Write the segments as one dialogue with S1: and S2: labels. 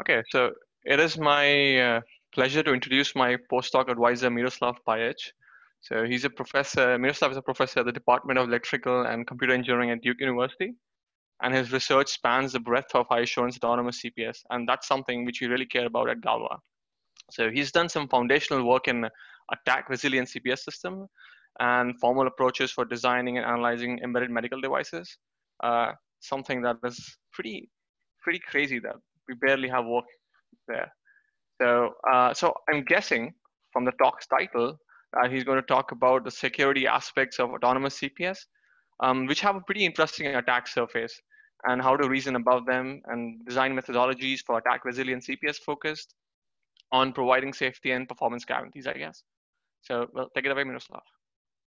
S1: Okay, so it is my uh, pleasure to introduce my postdoc advisor, Miroslav Pajic. So he's a professor, Miroslav is a professor at the Department of Electrical and Computer Engineering at Duke University. And his research spans the breadth of high assurance autonomous CPS. And that's something which we really care about at Galois. So he's done some foundational work in attack resilient CPS system and formal approaches for designing and analyzing embedded medical devices. Uh, something that is pretty, pretty crazy that we barely have work there. So, uh, so I'm guessing from the talk's title that he's going to talk about the security aspects of autonomous CPS, um, which have a pretty interesting attack surface and how to reason about them and design methodologies for attack resilient CPS focused on providing safety and performance guarantees, I guess. So, well, take it away, Miroslav.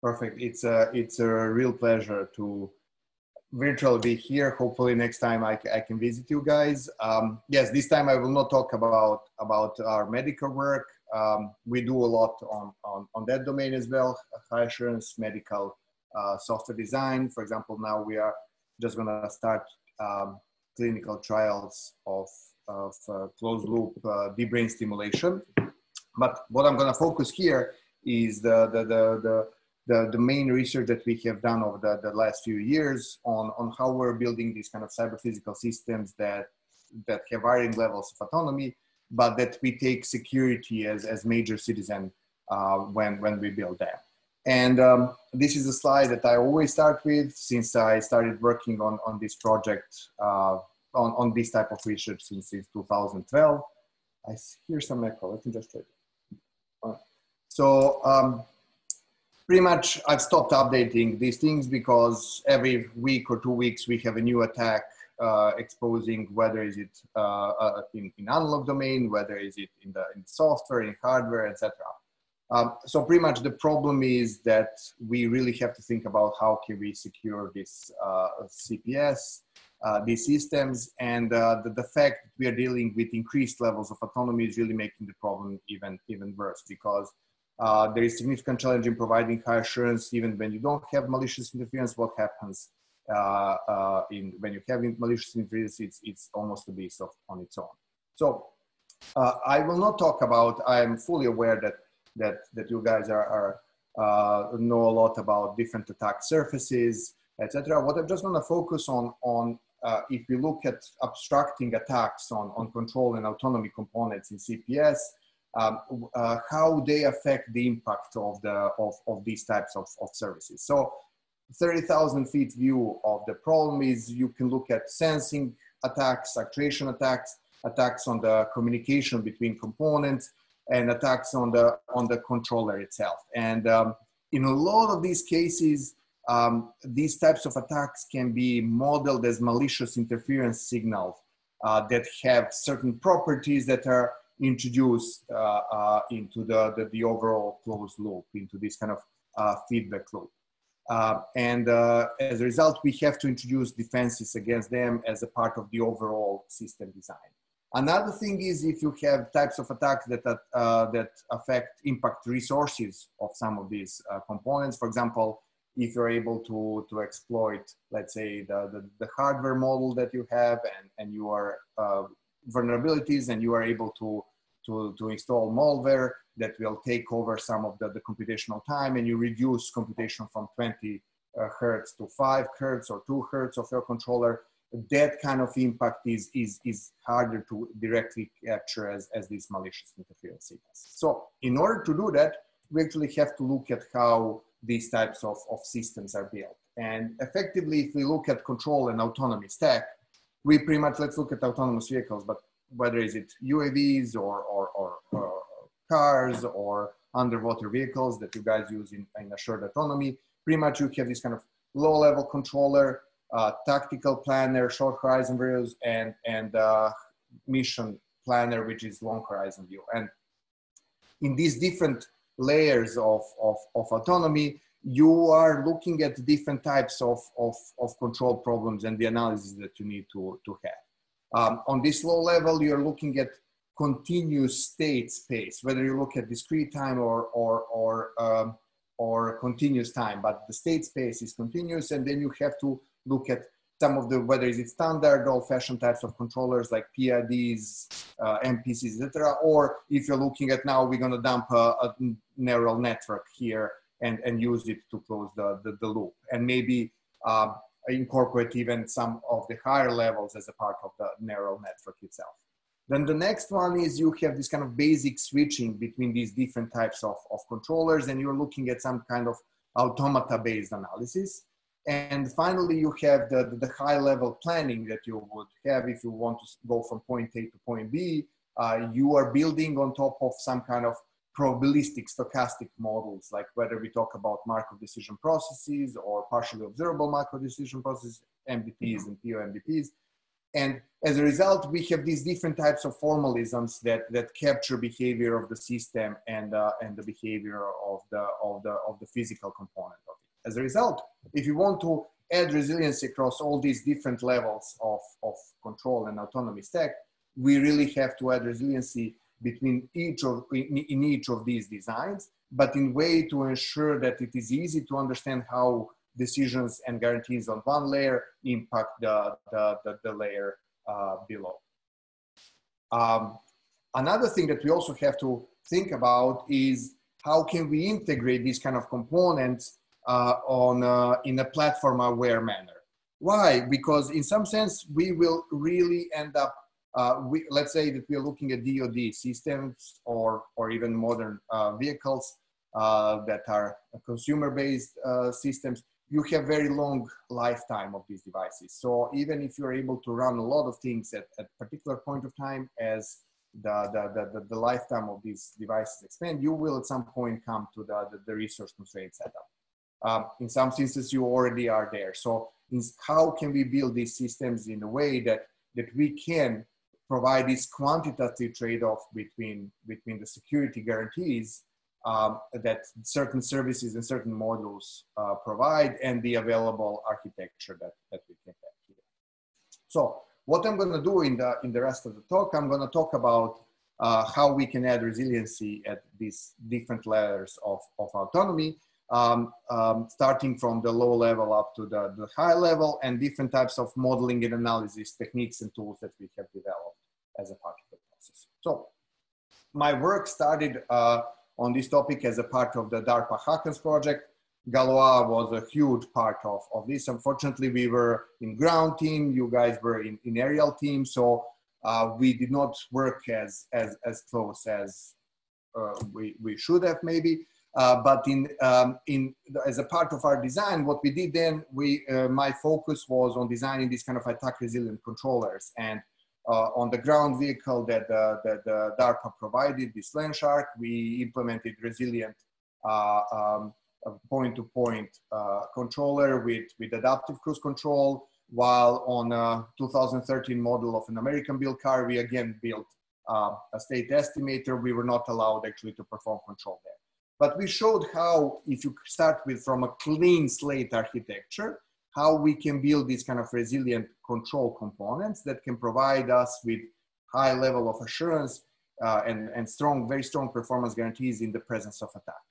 S2: Perfect. It's a, it's a real pleasure to virtual be here. Hopefully next time I, I can visit you guys. Um, yes, this time I will not talk about, about our medical work. Um, we do a lot on, on, on that domain as well, high assurance medical uh, software design. For example, now we are just gonna start um, clinical trials of, of uh, closed loop uh, deep brain stimulation. But what I'm gonna focus here is the, the, the, the the, the main research that we have done over the, the last few years on, on how we're building these kind of cyber physical systems that, that have varying levels of autonomy, but that we take security as, as major citizen uh, when, when we build them. And um, this is a slide that I always start with since I started working on, on this project, uh, on, on this type of research since, since 2012. I hear some echo, let me just try. So um, pretty much I've stopped updating these things because every week or two weeks we have a new attack uh, exposing whether is it uh, uh, in, in analog domain, whether is it in the in software, in hardware, etc. Um, so pretty much the problem is that we really have to think about how can we secure this uh, CPS, uh, these systems, and the, the fact that we are dealing with increased levels of autonomy is really making the problem even even worse because uh, there is significant challenge in providing high assurance even when you don't have malicious interference. What happens uh, uh, in when you have malicious interference? It's it's almost a beast of on its own. So uh, I will not talk about. I am fully aware that that that you guys are, are uh, know a lot about different attack surfaces, etc. What I'm just going to focus on on uh, if we look at abstracting attacks on, on control and autonomy components in CPS, um, uh, how they affect the impact of, the, of, of these types of, of services. So 30,000 feet view of the problem is you can look at sensing attacks, actuation attacks, attacks on the communication between components, and attacks on the, on the controller itself. And um, in a lot of these cases, um, these types of attacks can be modeled as malicious interference signals uh, that have certain properties that are introduced uh, uh, into the, the, the, overall closed loop, into this kind of uh, feedback loop. and as a result, we have to introduce defenses against them as a part of the overall system design. Another thing is if you have types of attacks that, uh, that affect impact resources of some of these uh, components. For example, if you're able to, to exploit, let's say, the, the, the hardware model that you have and, and you are uh, vulnerabilities and you are able to, to, to install malware that will take over some of the, the computational time and you reduce computation from 20 uh, hertz to 5 hertz or 2 hertz of your controller that kind of impact is, is, is harder to directly capture as, as these malicious interference signals. So in order to do that, we actually have to look at how these types of, of systems are built. And effectively, if we look at control and autonomy stack, we pretty much let's look at autonomous vehicles, but whether is it UAVs or, or, or, or cars or underwater vehicles that you guys use in, in assured autonomy, pretty much you have this kind of low level controller, uh, tactical planner, short horizon views, and, and uh, mission planner, which is long horizon view. And in these different layers of, of, of autonomy, you are looking at different types of, of, of control problems and the analysis that you need to, to have. Um, on this low level, you're looking at continuous state space, whether you look at discrete time or, or, or, um, or continuous time, but the state space is continuous and then you have to look at some of the whether it's standard old-fashioned types of controllers like PIDs, uh, MPCs, etc. Or if you're looking at now, we're going to dump a, a, neural network here and, and use it to close the, the, the loop and maybe uh, incorporate even some of the higher levels as a part of the neural network itself. Then the next one is you have this kind of basic switching between these different types of, of controllers and you're looking at some kind of automata based analysis. And finally, you have the, the high level planning that you would have if you want to go from point A to point B. Uh, you are building on top of some kind of probabilistic stochastic models, like whether we talk about Markov decision processes or partially observable Markov decision processes, MDPs and POMDPs. And as a result, we have these different types of formalisms that, that capture behavior of the system and, uh, and the behavior of the, of, the, of the physical component of it. As a result, if you want to add resiliency across all these different levels of, of control and autonomy stack, we really have to add resiliency between each of in, in each of these designs, but in way to ensure that it is easy to understand how decisions and guarantees on one layer impact the, the, the, the layer uh, below. Um, another thing that we also have to think about is how can we integrate these kind of components uh, on uh, in a platform aware manner. Why? Because in some sense, we will really end up, uh, we, let's say that we're looking at DoD systems or, or even modern uh, vehicles uh, that are consumer-based systems you have very long lifetime of these devices. So even if you're able to run a lot of things at a particular point of time as the, the, the, the, lifetime of these devices expand, you will at some point come to the, the, the resource constraint setup. Um, in some instances, you already are there. So how can we build these systems in a way that, that we can provide this quantitative trade-off between, between the security guarantees um, that certain services and certain modules uh, provide and the available architecture that, that we can have here. So what I'm going to do in the, in the rest of the talk, I'm going to talk about uh, how we can add resiliency at these different layers of, of autonomy, um, um, starting from the low level up to the, the high level and different types of modeling and analysis techniques and tools that we have developed as a part of the process. So my work started uh, on this topic as a part of the DARPA HACMS project. Galois was a huge part of, of this. Unfortunately, we were in ground team, you guys were in, in aerial team, so uh, we did not work as, as, as close as uh, we, we should have maybe. Uh, but in, um, in, as a part of our design, what we did then, we, uh, my focus was on designing these kind of attack resilient controllers. And uh, on the ground vehicle that, that DARPA provided, this Landshark, we implemented resilient uh, um, point-to-point uh, controller with, with adaptive cruise control, while on a 2013 model of an American-built car, we again built uh, a state estimator. We were not allowed actually to perform control there. But we showed how, if you start with from a clean slate architecture, how we can build these kind of resilient control components that can provide us with high level of assurance uh, and, and strong, very strong performance guarantees in the presence of attack.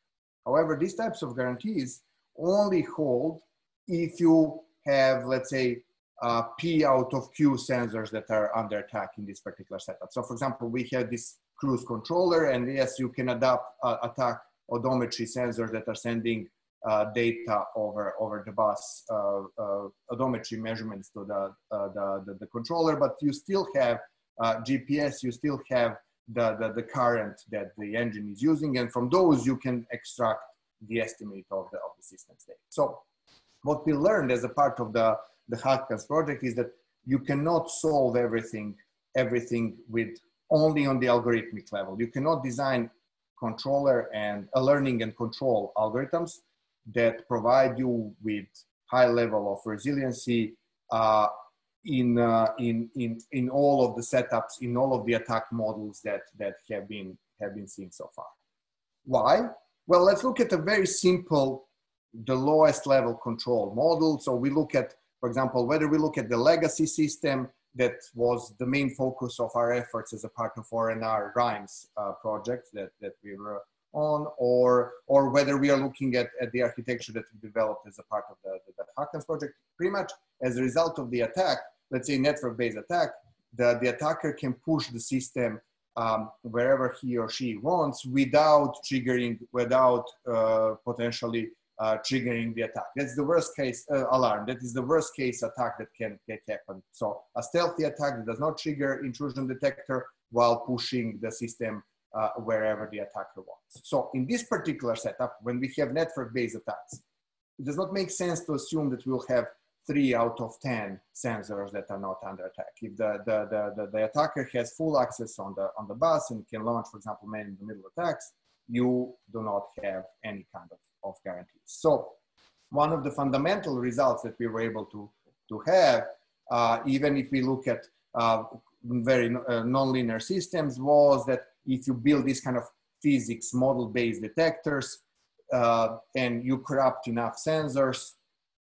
S2: However, these types of guarantees only hold if you have, let's say, uh, P out of Q sensors that are under attack in this particular setup. So for example, we have this cruise controller and yes, you can adapt uh, attack odometry sensors that are sending uh, data over over the bus uh, uh, odometry measurements to the, the, the, the, controller, but you still have GPS, you still have the, the, the current that the engine is using, and from those you can extract the estimate of the, of the system state. So what we learned as a part of the, the HACMS project is that you cannot solve everything, everything with only on the algorithmic level. You cannot design controller and a learning and control algorithms that provide you with high level of resiliency uh, in, uh, in, in, in all of the setups, in all of the attack models that, that have, been, have been seen so far. Why? Well, let's look at a very simple, the lowest level control model. So we look at, for example, whether we look at the legacy system that was the main focus of our efforts as a part of R&R RHIMES uh, project that, that we were on or, or whether we are looking at, at the architecture that we developed as a part of the, the, the project. Pretty much as a result of the attack, let's say network-based attack, the, the attacker can push the system um, wherever he or she wants without triggering, without uh, potentially uh, triggering the attack. That's the worst case uh, alarm. That is the worst case attack that can, can happen. So a stealthy attack that does not trigger intrusion detector while pushing the system uh, wherever the attacker wants. So in this particular setup, when we have network-based attacks, it does not make sense to assume that we'll have three out of 10 sensors that are not under attack. If the, the, the, the, the attacker has full access on the, on the bus and can launch, for example, man in the middle attacks, you do not have any kind of, of guarantees. So one of the fundamental results that we were able to, to have, uh, even if we look at uh, very uh, nonlinear systems, was that if you build this kind of physics model-based detectors uh, and you corrupt enough sensors,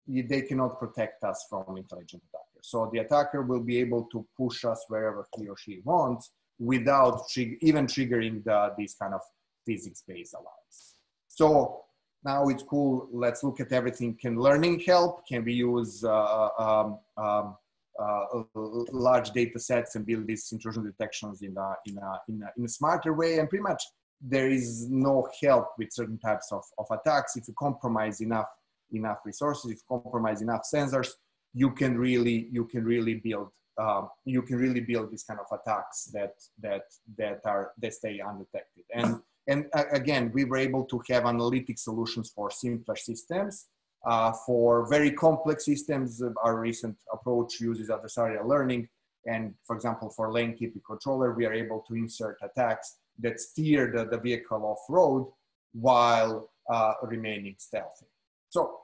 S2: they cannot protect us from intelligent attackers. So the attacker will be able to push us wherever he or she wants without trig even triggering the, these kind of physics-based alarms. So now it's cool. Let's look at everything. Can learning help? Can we use uh, um, um, uh, large data sets and build these intrusion detections in a, in, a, in, a, in a smarter way? And pretty much there is no help with certain types of, of attacks. If you compromise enough enough resources, if you compromise enough sensors, you can really you can really build um, you can really build these kind of attacks that that that are that stay undetected. And and uh, again, we were able to have analytic solutions for simpler systems. Uh, for very complex systems, our recent approach uses adversarial learning. And for example, for lane keeping controller, we are able to insert attacks that steer the, the vehicle off road while uh, remaining stealthy. So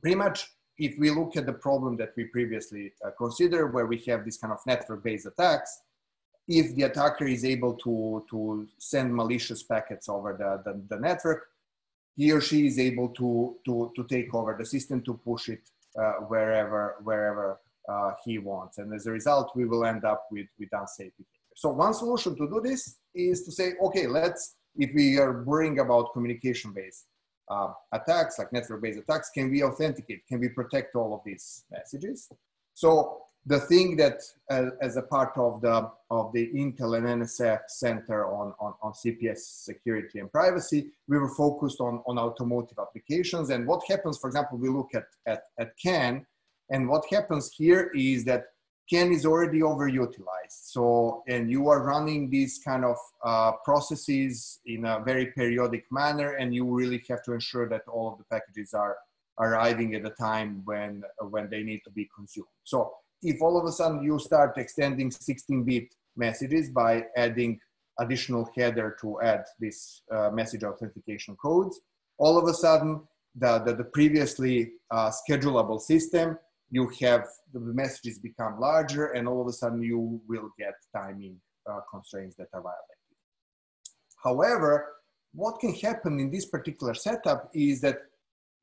S2: pretty much if we look at the problem that we previously uh, considered where we have this kind of network-based attacks, if the attacker is able to, to send malicious packets over the, the, the network, he or she is able to, to, to take over the system to push it uh, wherever, wherever uh, he wants. And as a result, we will end up with, with unsafe behavior. So one solution to do this is to say, okay, let's, if we are worrying about communication-based uh, attacks, like network-based attacks, can we authenticate? Can we protect all of these messages? So the thing that, uh, as a part of the of the Intel and NSF Center on, on, on CPS security and privacy, we were focused on, on automotive applications. And what happens, for example, we look at, at, at CAN, and what happens here is that CAN is already overutilized. So, and you are running these kind of uh, processes in a very periodic manner, and you really have to ensure that all of the packages are arriving at the time when, when they need to be consumed. So if all of a sudden you start extending 16-bit messages by adding additional header to add this uh, message authentication codes, all of a sudden the, the, the previously uh, schedulable system you have the messages become larger and all of a sudden you will get timing uh, constraints that are violated. However, what can happen in this particular setup is that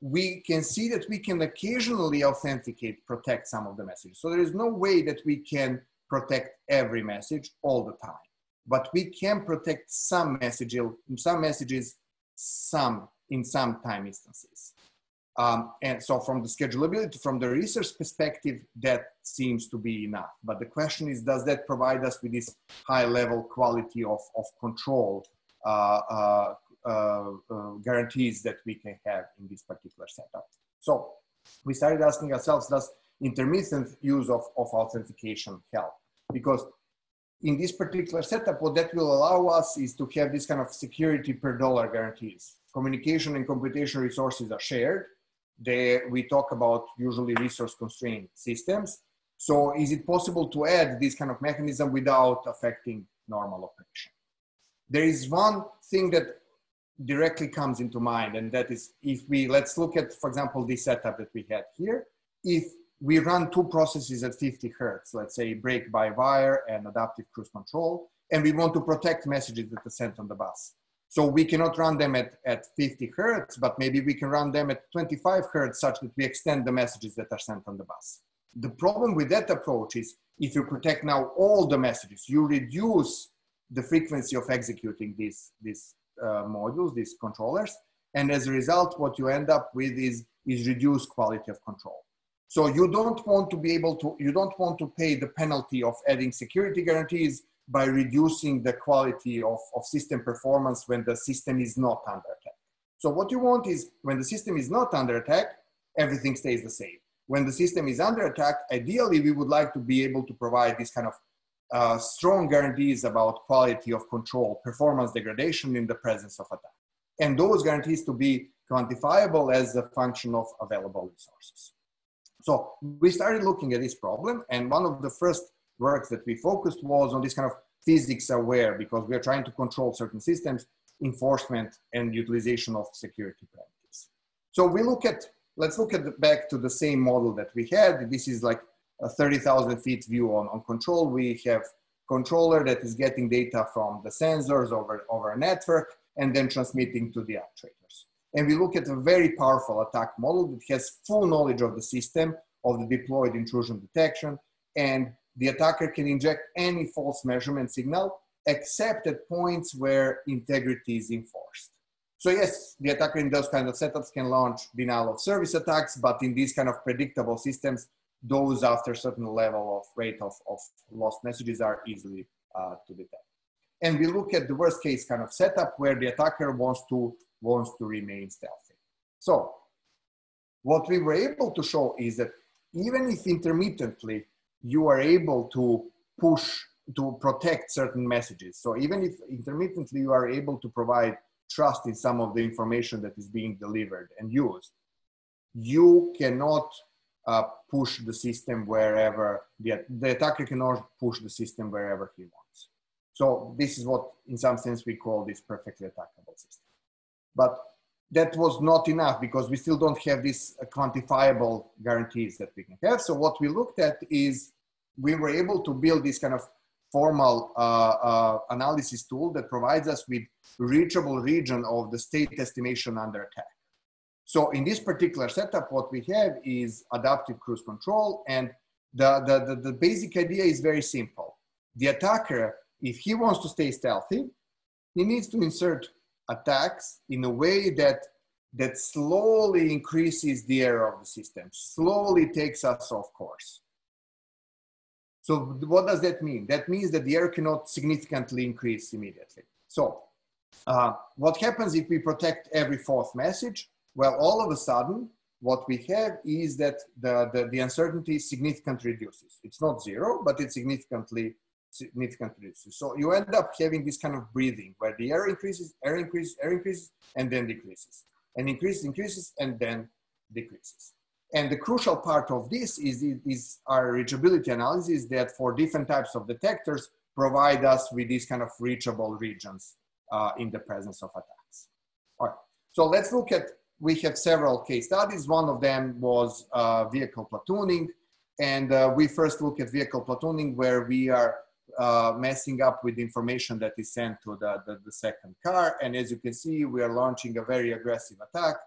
S2: we can see that we can occasionally authenticate, protect some of the messages. So there is no way that we can protect every message all the time, but we can protect some messages, some messages, some in some time instances. Um, and so from the schedulability, from the research perspective, that seems to be enough. But the question is, does that provide us with this high level quality of, of control uh, uh, Uh, uh, guarantees that we can have in this particular setup? So we started asking ourselves, does intermittent use of, of authentication help? Because in this particular setup, what that will allow us is to have this kind of security per dollar guarantees. Communication and computation resources are shared they, we talk about usually resource constrained systems. So is it possible to add this kind of mechanism without affecting normal operation? There is one thing that directly comes into mind, and that is if we, let's look at, for example, this setup that we had here. If we run two processes at 50 Hertz, let's say brake by wire and adaptive cruise control, and we want to protect messages that are sent on the bus. So we cannot run them at, at 50 hertz, but maybe we can run them at 25 hertz such that we extend the messages that are sent on the bus. The problem with that approach is if you protect now all the messages, you reduce the frequency of executing these, these Uh, modules, these controllers. And as a result, what you end up with is, is reduced quality of control. So you don't want to be able to, you don't want to pay the penalty of adding security guarantees by reducing the quality of, of system performance when the system is not under attack. So what you want is when the system is not under attack, everything stays the same. When the system is under attack, ideally we would like to be able to provide this kind of uh, strong guarantees about quality of control, performance degradation in the presence of attack. And those guarantees to be quantifiable as a function of available resources. So we started looking at this problem, and one of the first works that we focused was on this kind of physics aware because we are trying to control certain systems, enforcement, and utilization of security practice. So we look at, let's look at the, back to the same model that we had. This is like 30,000 feet view on, on control. We have controller that is getting data from the sensors over, over a network and then transmitting to the actuators. And we look at a very powerful attack model that has full knowledge of the system, of the deployed intrusion detection, and the attacker can inject any false measurement signal except at points where integrity is enforced. So yes, the attacker in those kind of setups can launch denial of service attacks, but in these kind of predictable systems, those after a certain level of rate of, of lost messages are easily uh, to detect. And we look at the worst case kind of setup where the attacker wants to, wants to remain stealthy. So what we were able to show is that even if intermittently you are able to push to protect certain messages. So even if intermittently you are able to provide trust in some of the information that is being delivered and used, you cannot uh, push the system wherever the, the attacker cannot push the system wherever he wants. So this is what, in some sense, we call this perfectly attackable system. But that was not enough because we still don't have these quantifiable guarantees that we can have. So what we looked at is we were able to build this kind of formal uh, uh, analysis tool that provides us with reachable region of the state estimation under attack. So in this particular setup, what we have is adaptive cruise control. And the, the, the, the basic idea is very simple. The attacker, if he wants to stay stealthy, he needs to insert attacks in a way that that slowly increases the error of the system, slowly takes us off course. So what does that mean? That means that the error cannot significantly increase immediately. So uh, what happens if we protect every fourth message? Well, all of a sudden, what we have is that the, the, the uncertainty significantly reduces. It's not zero, but it significantly significantly reduces. So you end up having this kind of breathing where the error increases, error increases, error increases, and then decreases. And increases, increases, and then decreases. And the crucial part of this is, is our reachability analysis that for different types of detectors provide us with these kind of reachable regions uh, in the presence of attacks. All right, so let's look at we have several case studies. One of them was uh, vehicle platooning. And uh, we first look at vehicle platooning where we are uh, messing up with information that is sent to the, the, the, second car. And as you can see, we are launching a very aggressive attack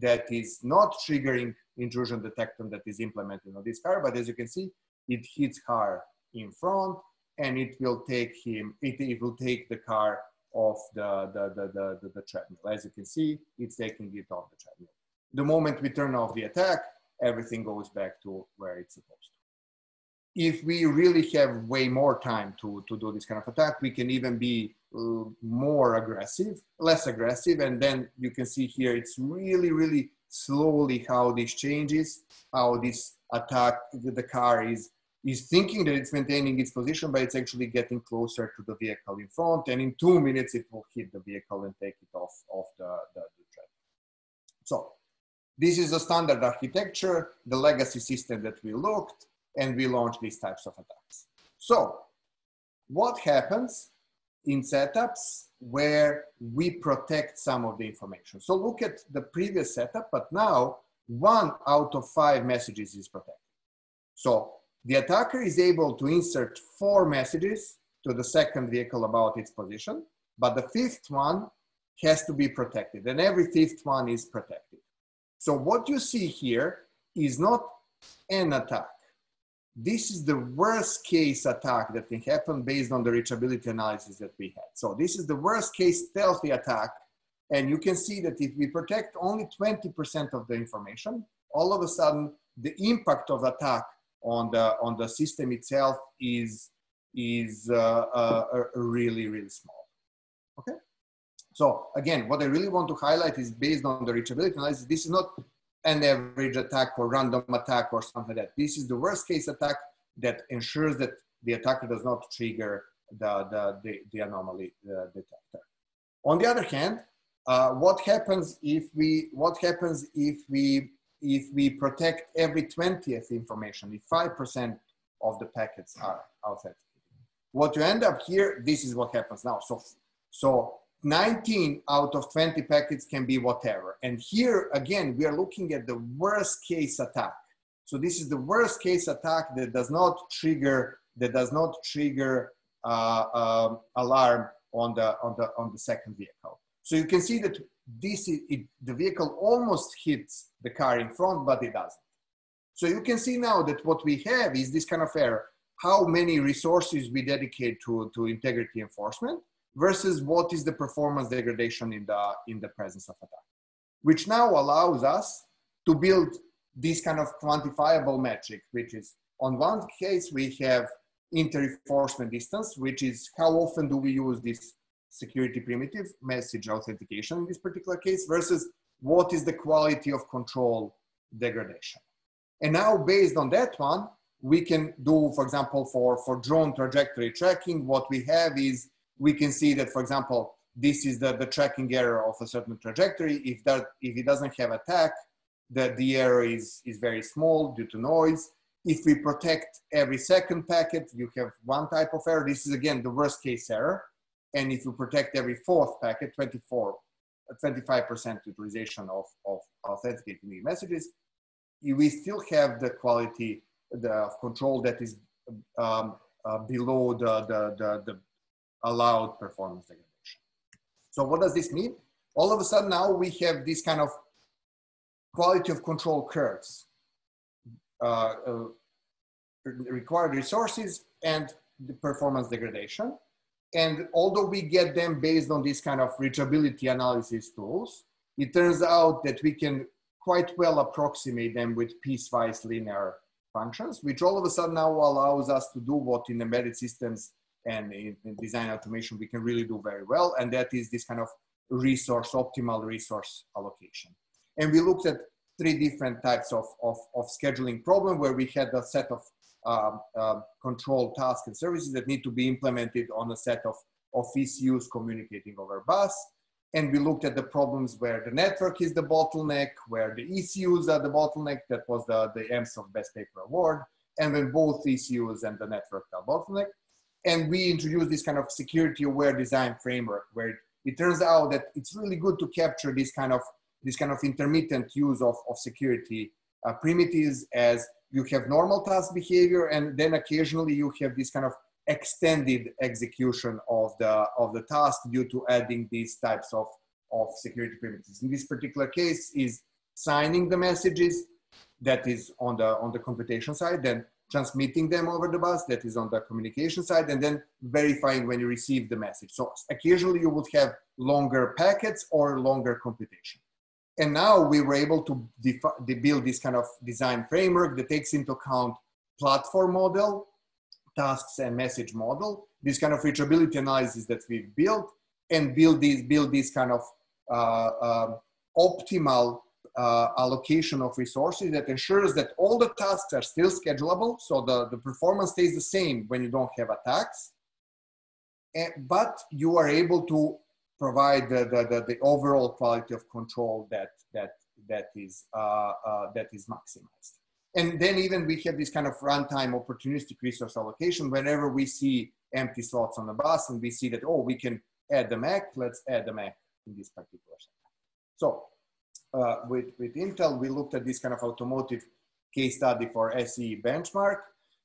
S2: that is not triggering intrusion detection that is implemented on this car. But as you can see, it hits car in front and it will take him, it, it will take the car of the, the, the, the, the, treadmill. As you can see, it's taking it off the treadmill. The moment we turn off the attack, everything goes back to where it's supposed to. If we really have way more time to, to do this kind of attack, we can even be uh, more aggressive, less aggressive. And then you can see here, it's really, really slowly how this changes, how this attack, the car is is thinking that it's maintaining its position, but it's actually getting closer to the vehicle in front. And in two minutes, it will hit the vehicle and take it off, off the, the, the track. So this is a standard architecture, the legacy system that we looked, and we launched these types of attacks. So what happens in setups where we protect some of the information? So look at the previous setup, but now one out of five messages is protected. So the attacker is able to insert four messages to the second vehicle about its position, but the fifth one has to be protected, and every fifth one is protected. So what you see here is not an attack. This is the worst case attack that can happen based on the reachability analysis that we had. So this is the worst case stealthy attack. And you can see that if we protect only 20% of the information, all of a sudden the impact of attack on the on the system itself is is uh, uh, really really small. Okay. So again, what I really want to highlight is based on the reachability analysis. This is not an average attack or random attack or something like that. This is the worst case attack that ensures that the attacker does not trigger the, the, the, the anomaly uh, detector. On the other hand, uh, what happens if we what happens if we if we protect every 20th information if 5% of the packets are authenticated. What you end up here this is what happens now. So so 19 out of 20 packets can be whatever. And here again we are looking at the worst case attack. So this is the worst case attack that does not trigger that does not trigger uh, uh, alarm on the on the on the second vehicle. So you can see that this is, it, the vehicle almost hits the car in front, but it doesn't. So you can see now that what we have is this kind of error. How many resources we dedicate to, to integrity enforcement versus what is the performance degradation in the, in the presence of attack, which now allows us to build this kind of quantifiable metric, which is on one case, we have inter-enforcement distance, which is how often do we use this security primitive message authentication in this particular case versus what is the quality of control degradation. And now based on that one, we can do, for example, for, for drone trajectory tracking, what we have is we can see that, for example, this is the, the tracking error of a certain trajectory. If that if it doesn't have attack, the, the error is, is very small due to noise. If we protect every second packet, you have one type of error. This is again the worst case error. And if you protect every fourth packet, 24, 25% utilization of, of authenticating messages, we still have the quality the control that is um, uh, below the, the, the, the, allowed performance degradation. So what does this mean? All of a sudden now we have this kind of quality of control curves, uh, uh, required resources and the performance degradation. And although we get them based on this kind of reachability analysis tools, it turns out that we can quite well approximate them with piecewise linear functions, which all of a sudden now allows us to do what in embedded systems and in, in design automation we can really do very well, and that is this kind of resource, optimal resource allocation. And we looked at three different types of, of, of scheduling problem where we had a set of um, uh, control tasks and services that need to be implemented on a set of, of ECUs communicating over bus. And we looked at the problems where the network is the bottleneck, where the ECUs are the bottleneck. That was the, the EMSOFT Best Paper Award. And when both ECUs and the network are bottleneck. And we introduced this kind of security aware design framework where it, it turns out that it's really good to capture this kind of this kind of intermittent use of, of security uh, primitives as you have normal task behavior and then occasionally you have this kind of extended execution of the of the task due to adding these types of of security primitives in this particular case is signing the messages that is on the on the computation side then transmitting them over the bus that is on the communication side and then verifying when you receive the message. So occasionally you would have longer packets or longer computation and now we were able to build this kind of design framework that takes into account platform model, tasks and message model, this kind of reachability analysis that we've built, and build this, build this kind of uh, uh, optimal uh, allocation of resources that ensures that all the tasks are still schedulable, so the, the performance stays the same when you don't have attacks, and, but you are able to provide the, the, the, the, overall quality of control that, that, that, is, uh, uh, that is maximized. And then even we have this kind of runtime opportunistic resource allocation whenever we see empty slots on the bus and we see that, oh, we can add the MAC, let's add the MAC in this particular setup. So uh, with, with Intel, we looked at this kind of automotive case study for SE benchmark.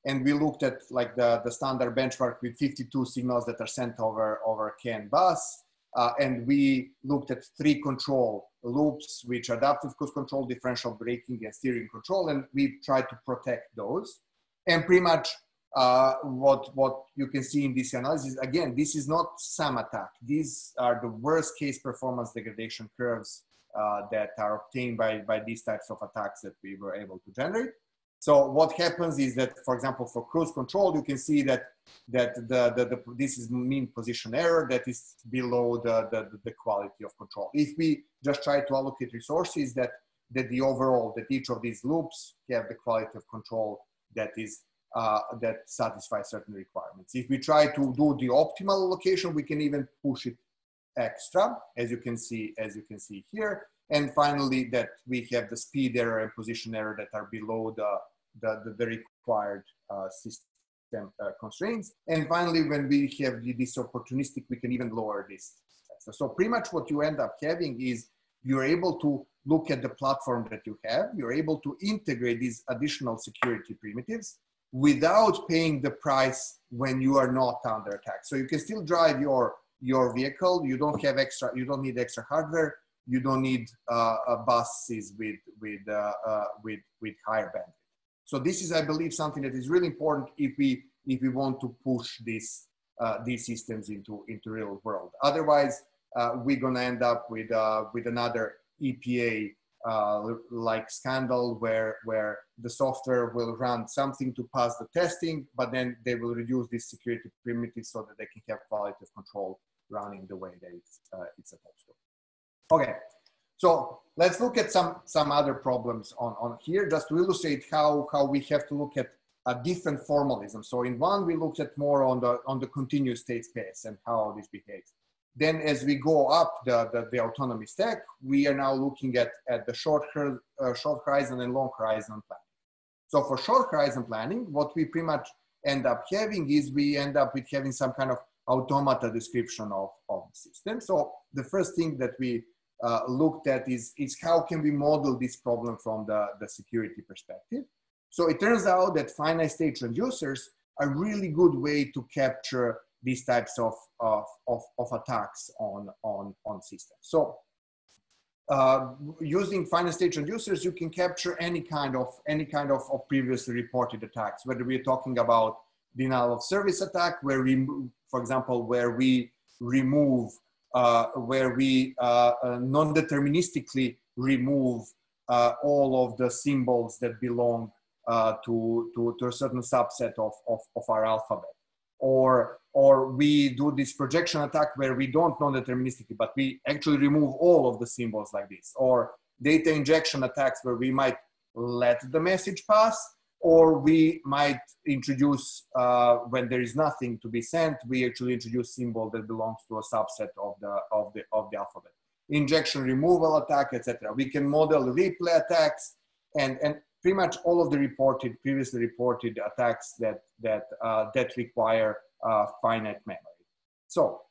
S2: And we looked at like the, the standard benchmark with 52 signals that are sent over, over CAN bus. Uh, and we looked at three control loops, which adaptive cruise control, differential braking, and steering control, and we tried to protect those. And pretty much uh, what, what you can see in this analysis, again, this is not SAM attack. These are the worst case performance degradation curves uh, that are obtained by, by these types of attacks that we were able to generate. So what happens is that, for example, for cruise control, you can see that that the, the, the this is mean position error that is below the, the, the quality of control. If we just try to allocate resources, that that the overall that each of these loops have the quality of control that is uh, that satisfies certain requirements. If we try to do the optimal allocation, we can even push it extra, as you can see, as you can see here. And finally, that we have the speed error and position error that are below the, the, the, required uh, system uh, constraints. And finally, when we have this opportunistic, we can even lower this. So, so pretty much what you end up having is you're able to look at the platform that you have. You're able to integrate these additional security primitives without paying the price when you are not under attack. So you can still drive your your vehicle. You don't have extra. You don't need extra hardware. You don't need uh, buses with with uh, uh, with with higher bandwidth. So this is, I believe, something that is really important if we if we want to push this uh, these systems into into real world. Otherwise, uh, we're gonna end up with uh, with another EPA uh, like scandal where where the software will run something to pass the testing, but then they will reduce this security primitive so that they can have quality of control running the way that it's, uh, it's supposed to. Okay, so let's look at some some other problems on on here just to illustrate how how we have to look at a different formalism. So in one we looked at more on the on the continuous state space and how this behaves. Then as we go up the, the, the autonomy stack, we are now looking at, at the short, uh, short horizon and long horizon planning. So for short horizon planning, what we pretty much end up having is we end up with having some kind of automata description of, of the system. So the first thing that we uh, looked at is, is how can we model this problem from the, the security perspective. So it turns out that finite state transducers are really good way to capture these types of, of, of, of attacks on, on, on systems. So uh, using finite state transducers, you can capture any kind of any kind of, of previously reported attacks, whether we're talking about denial of service attack, where we, for example, where we remove, where we uh, uh non-deterministically remove uh, all of the symbols that belong uh, to, to, to a certain subset of, of, of our alphabet. Or or we do this projection attack where we don't non-deterministically, but we actually remove all of the symbols like this, or data injection attacks where we might let the message pass, or we might introduce, uh, when there is nothing to be sent, we actually introduce symbol that belongs to a subset of the, of the, of the alphabet. Injection removal attack, etc. We can model replay attacks and, and pretty much all of the reported, previously reported attacks that, that, uh, that require uh, finite memory. So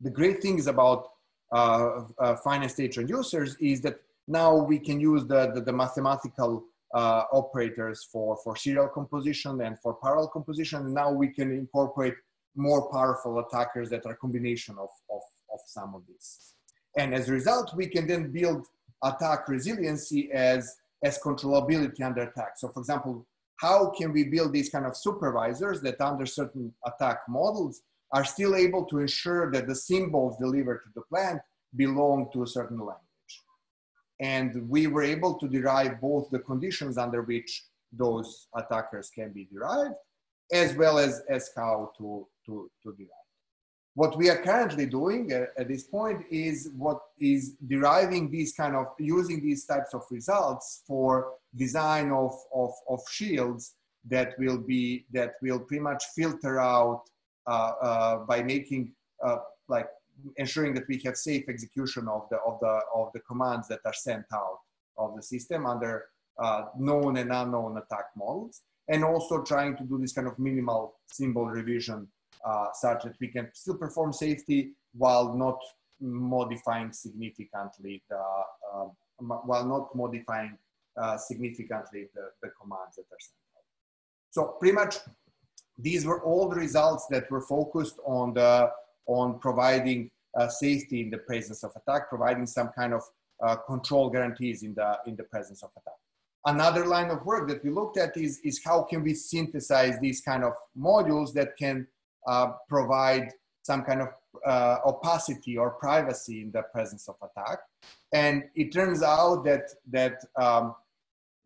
S2: the great things about uh, uh, finite state transducers is that now we can use the, the, the mathematical uh, operators for, for serial composition and for parallel composition. And now we can incorporate more powerful attackers that are a combination of, of, of some of these. And as a result, we can then build attack resiliency as as controllability under attack. So for example, how can we build these kind of supervisors that under certain attack models are still able to ensure that the symbols delivered to the plant belong to a certain language. And we were able to derive both the conditions under which those attackers can be derived, as well as, as how to, to, to derive. What we are currently doing at, at this point is what is deriving these kind of, using these types of results for design of, of, of shields that will be, that will pretty much filter out uh, uh, by making, uh, like ensuring that we have safe execution of the, of the, of the commands that are sent out of the system under uh, known and unknown attack models and also trying to do this kind of minimal symbol revision uh, such that we can still perform safety while not modifying significantly the, uh, while not modifying uh, significantly the, the commands that are sent out. So pretty much these were all the results that were focused on the on providing uh, safety in the presence of attack, providing some kind of uh, control guarantees in the in the presence of attack. Another line of work that we looked at is, is how can we synthesize these kind of modules that can uh, provide some kind of uh, opacity or privacy in the presence of attack. And it turns out that, that um,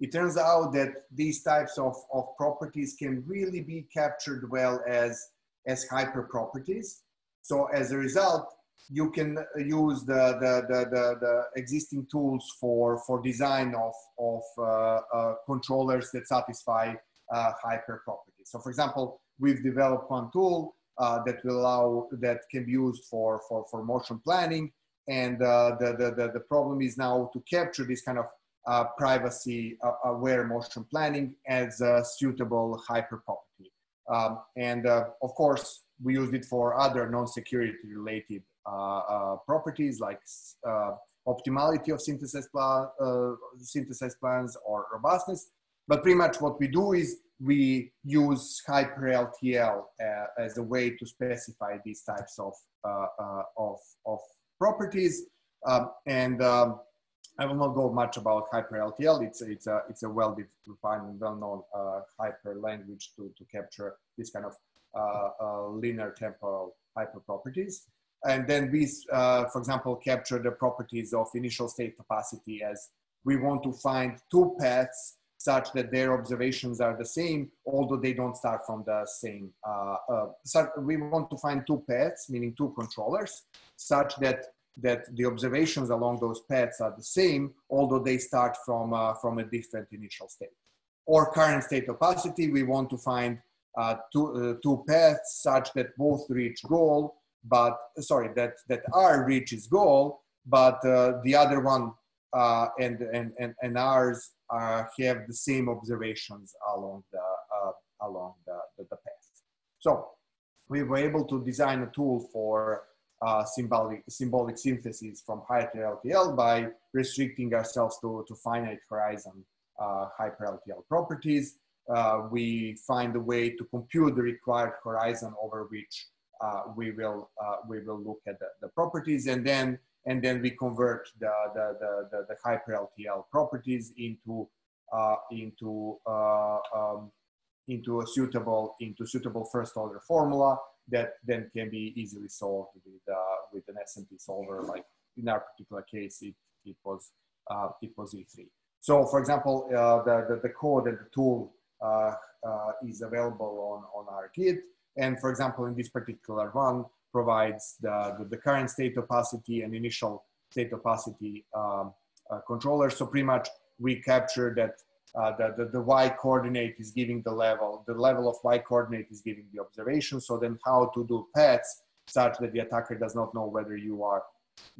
S2: it turns out that these types of, of properties can really be captured well as, as hyper properties. So as a result, you can use the, the, the, the, the existing tools for, for design of, of uh, uh, controllers that satisfy uh, hyper properties. So for example, we've developed one tool uh, that will allow, that can be used for, for, for motion planning. And uh, the, the, the, the, problem is now to capture this kind of uh, privacy aware motion planning as a suitable hyper property. Um, and of course, we used it for other non-security related uh, uh, properties like uh, optimality of synthesis, synthesis plans or robustness. But pretty much what we do is we use HyperLTL uh, as a way to specify these types of, uh, uh, of, of, properties. Um, and um, I will not go much about HyperLTL. It's, it's a, it's a well-defined and well-known hyper language to, to capture this kind of linear temporal hyper properties. And then we, uh, for example, capture the properties of initial state opacity as we want to find two paths such that their observations are the same, although they don't start from the same. Uh, uh, so we want to find two paths, meaning two controllers, such that that the observations along those paths are the same, although they start from uh, from a different initial state. Or current state opacity, we want to find uh, two uh, two paths such that both reach goal, but sorry, that, that R reaches goal, but uh, the other one uh, and, and, and, and ours have the same observations along the, along the, the, the, path. So we were able to design a tool for uh, symbolic, symbolic synthesis from hyper LTL by restricting ourselves to, to finite horizon uh, hyper LTL properties. we find a way to compute the required horizon over which uh, we will uh, we will look at the, the, properties and then and then we convert the the the, the, the hyper LTL properties into uh, into um, into a suitable into suitable first order formula that then can be easily solved with uh, with an SMT solver. Like in our particular case, it it was uh, it was Z3. So, for example, uh, the, the, the code and the tool is available on on our Git. And for example, in this particular one, provides the, the, the current state opacity and initial state opacity um, uh, controller. So pretty much we capture that uh, the, the, the, y coordinate is giving the level, the level of y coordinate is giving the observation. So then how to do paths such that the attacker does not know whether you are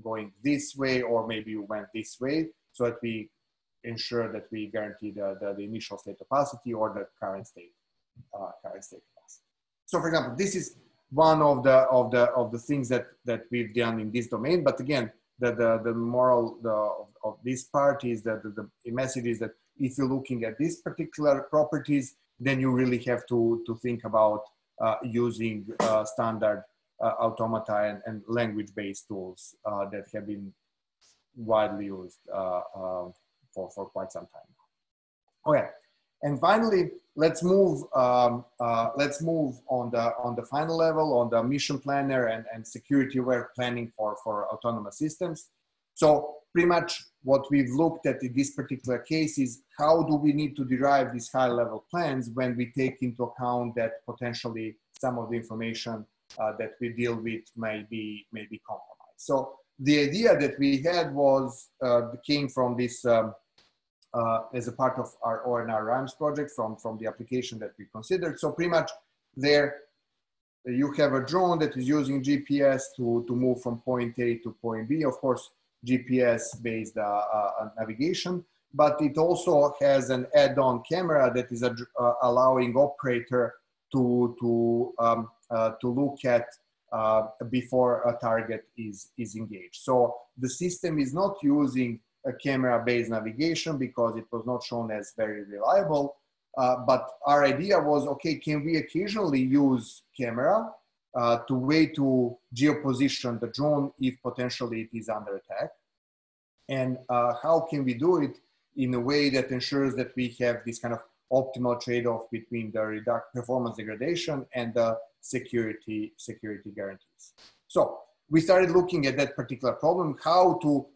S2: going this way or maybe you went this way so that we ensure that we guarantee the, the, the initial state opacity or the current state, uh, current state so for example, this is one of the of the of the things that that we've done in this domain. But again, the the, the moral the, of, of this part is that the, the message is that if you're looking at these particular properties, then you really have to to think about uh, using uh, standard uh, automata and, and language-based tools uh, that have been widely used uh, uh, for for quite some time. Okay, and finally, let's move um, uh, let's move on the on the final level on the mission planner and, and security aware planning for for autonomous systems so pretty much what we've looked at in this particular case is how do we need to derive these high level plans when we take into account that potentially some of the information uh, that we deal with may be may be compromised so the idea that we had was uh, came from this um, uh, as a part of our ONR RIMES project from, from the application that we considered. So pretty much there, you have a drone that is using GPS to, to move from point A to point B. Of course, GPS based uh, uh, navigation, but it also has an add-on camera that is uh, allowing operator to, to, um, uh, to look at uh, before a target is, is engaged. So the system is not using a camera-based navigation because it was not shown as very reliable. Uh, but our idea was, okay, can we occasionally use camera uh, to way to geoposition the drone if potentially it is under attack? And uh, how can we do it in a way that ensures that we have this kind of optimal trade-off between the performance degradation and the security, security guarantees. So we started looking at that particular problem, how to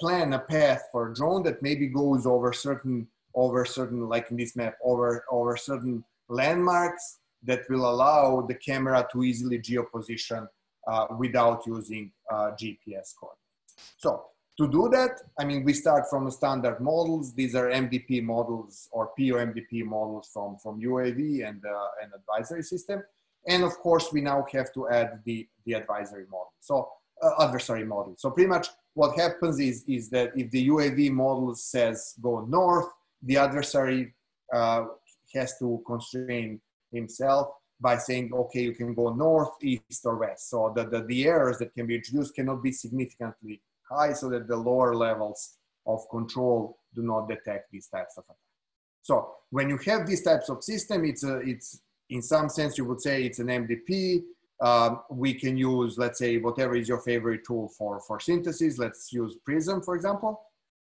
S2: plan a path for a drone that maybe goes over certain, over certain, like in this map, over, over certain landmarks that will allow the camera to easily geoposition uh, without using uh, GPS coordinates. So to do that, I mean, we start from standard models. These are MDP models or POMDP models from, from UAV and uh, an advisory system. And of course, we now have to add the, the advisory model. So uh, adversary model. So pretty much what happens is, is that if the UAV model says go north, the adversary uh, has to constrain himself by saying, okay, you can go north, east, or west. So the, the, the errors that can be introduced cannot be significantly high so that the lower levels of control do not detect these types of attacks. So when you have these types of system, it's, a, it's in some sense, you would say it's an MDP. Um, we can use, let's say, whatever is your favorite tool for, for synthesis. Let's use Prism, for example.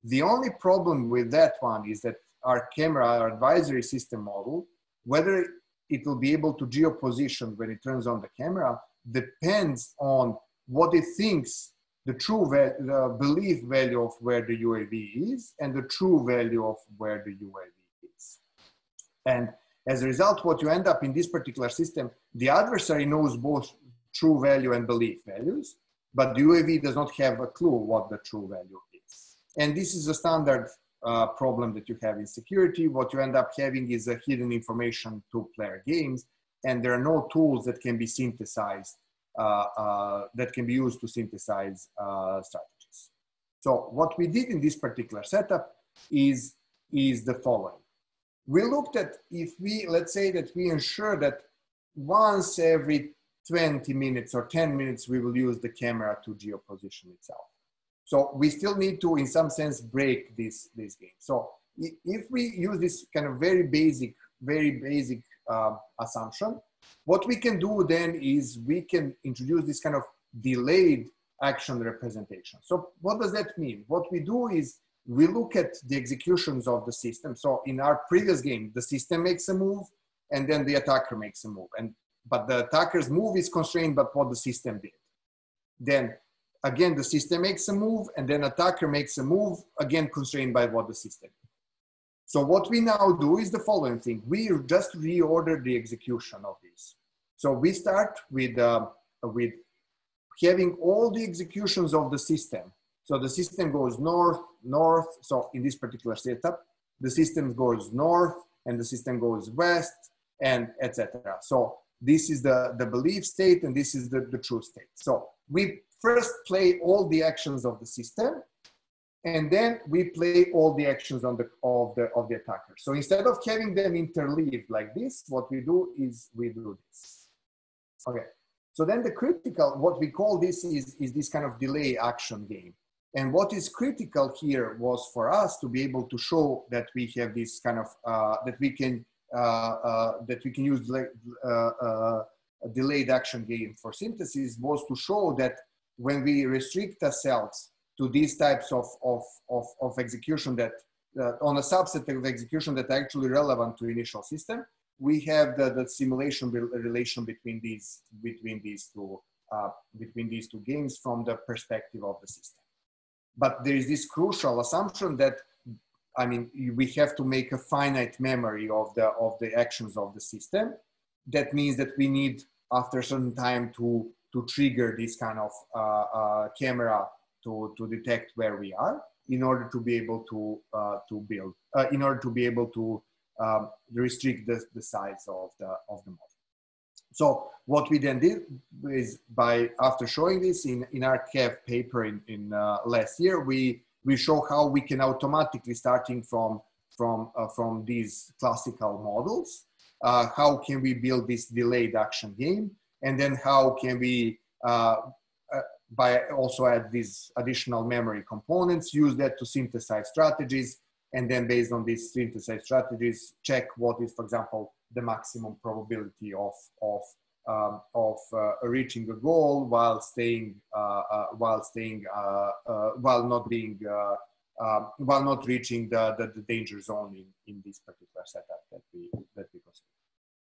S2: The only problem with that one is that our camera, our advisory system model, whether it will be able to geoposition when it turns on the camera depends on what it thinks the true the belief value of where the UAV is and the true value of where the UAV is. And as a result, what you end up in this particular system, the adversary knows both true value and belief values, but the UAV does not have a clue what the true value is. And this is a standard uh, problem that you have in security. What you end up having is a hidden information to player games, and there are no tools that can be synthesized, uh, uh, that can be used to synthesize uh, strategies. So what we did in this particular setup is, is the following. We looked at if we, let's say that we ensure that once every 20 minutes or 10 minutes, we will use the camera to geoposition itself. So we still need to, in some sense, break this, this game. So if we use this kind of very basic, very basic uh, assumption, what we can do then is we can introduce this kind of delayed action representation. So what does that mean? What we do is we look at the executions of the system. So in our previous game, the system makes a move and then the attacker makes a move. And but the attacker's move is constrained by what the system did. Then again, the system makes a move and then attacker makes a move, again constrained by what the system. did. So what we now do is the following thing. We just reorder the execution of this. So we start with, uh, with having all the executions of the system. So the system goes north, north. So in this particular setup, the system goes north and the system goes west and etc. So this is the, the belief state and this is the, the true state. So we first play all the actions of the system and then we play all the actions on the, of, the, of the attacker. So instead of having them interleaved like this, what we do is we do this. Okay, so then the critical, what we call this is, is this kind of delay action game. And what is critical here was for us to be able to show that we have this kind of, uh, that we can, uh, uh, that we can use uh, delayed action game for synthesis was to show that when we restrict ourselves to these types of, of, of, of execution that uh, on a subset of execution that are actually relevant to initial system, we have the, the simulation relation between these, between these two, uh, between these two games from the perspective of the system. But there is this crucial assumption that, I mean, we have to make a finite memory of the, of the actions of the system. That means that we need after a certain time to to trigger this kind of uh, uh, camera to, to detect where we are in order to be able to, uh, to build, in order to be able to um, restrict the, the size of the, of the model. So what we then did is by, after showing this in, in our CAV paper in, in uh, last year, we, we show how we can automatically starting from, from, uh, from these classical models, uh, how can we build this delayed action game and then how can we uh, uh, by also add these additional memory components, use that to synthesize strategies, and then based on these synthesized strategies, check what is, for example, the maximum probability of, of, um, of uh, reaching a goal while staying, uh, uh, while staying, while not being, um, while not reaching the, the, the, danger zone in, in this particular setup that we, that we consider.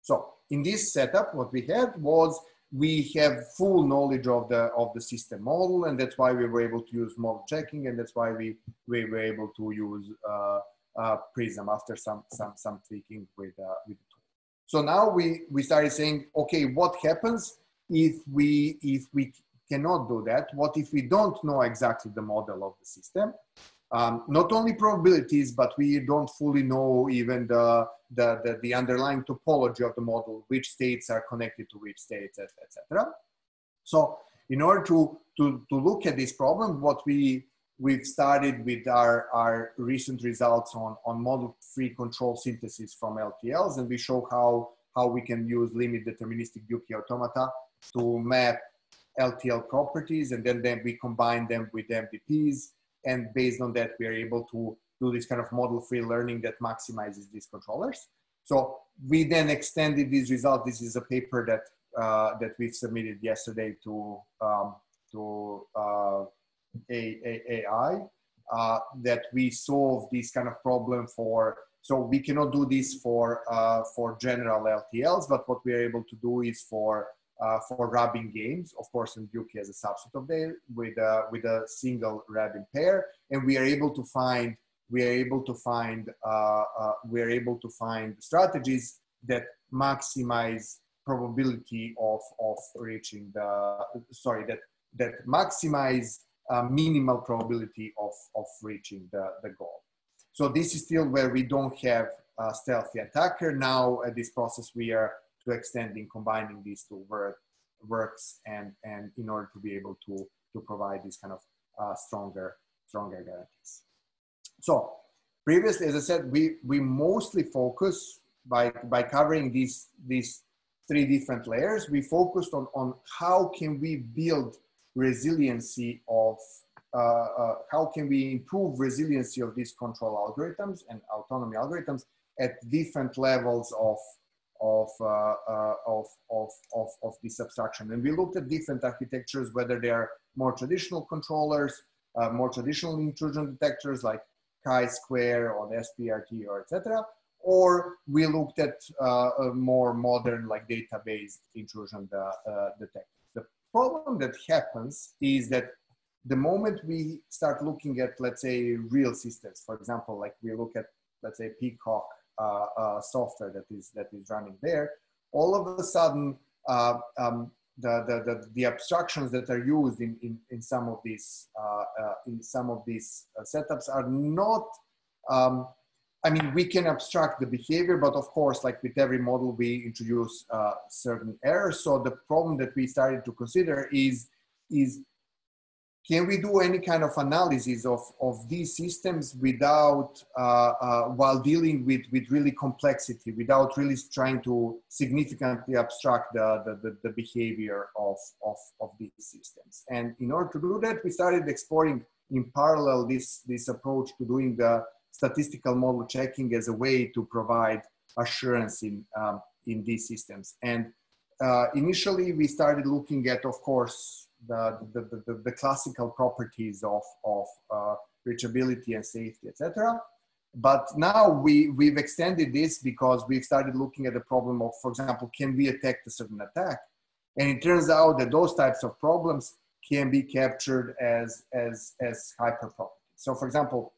S2: So in this setup, what we had was we have full knowledge of the of the system model, and that's why we were able to use model checking, and that's why we we were able to use uh, uh, Prism after some some some tweaking with uh, with. So now we we started saying, okay, what happens if we if we cannot do that? What if we don't know exactly the model of the system? Um, not only probabilities, but we don't fully know even the, the, the, the, underlying topology of the model, which states are connected to which states, etc. So in order to, to, to look at this problem, what we, we've started with our, our recent results on, on model-free control synthesis from LTLs, and we show how, how we can use limit deterministic Büchi automata to map LTL properties, and then, then we combine them with MDPs and based on that, we are able to do this kind of model-free learning that maximizes these controllers. So we then extended these results. This is a paper that uh, that we submitted yesterday to um, to uh, AI uh, that we solve this kind of problem for. So we cannot do this for uh, for general LTLs, but what we are able to do is for uh, for Rabin games, of course, in Büchi as a subset of there with a, with a single Rabin pair, and we are able to find we are able to find uh, uh, we are able to find strategies that maximize probability of of reaching the sorry that that maximize uh, minimal probability of of reaching the the goal. So this is still where we don't have a stealthy attacker. Now at this process we are to extending combining these two work, works and and in order to be able to to provide these kind of uh, stronger stronger guarantees. So previously, as I said, we we mostly focus by by covering these these three different layers. We focused on on how can we build resiliency of uh, uh, how can we improve resiliency of these control algorithms and autonomy algorithms at different levels of of, uh, uh, of, of, of, of this abstraction. And we looked at different architectures, whether they are more traditional controllers, uh, more traditional intrusion detectors like chi-square or SPRT or etc. Or we looked at uh, more modern like data-based intrusion detectors. The problem that happens is that the moment we start looking at, let's say, real systems, for example, like we look at, let's say, Pixhawk uh, uh, software that is that is running there, all of a sudden uh, um, the, the, the, the, abstractions that are used in, in, in some of these in some of these setups are not um, I mean, we can abstract the behavior, but of course, like with every model, we introduce uh, certain errors. So the problem that we started to consider is, is can we do any kind of analysis of, of these systems without uh, uh, while dealing with, with really complexity without really trying to significantly abstract the, the, the, the, behavior of, of, of these systems and in order to do that we started exploring in parallel this, this approach to doing the statistical model checking as a way to provide assurance in, um, in these systems and uh, initially we started looking at of course the, the, the, the classical properties of, of uh, reachability and safety, etc. But now we, we've extended this because we've started looking at the problem of, for example, can we attack a certain attack? And it turns out that those types of problems can be captured as, as, as hyper properties. So for example,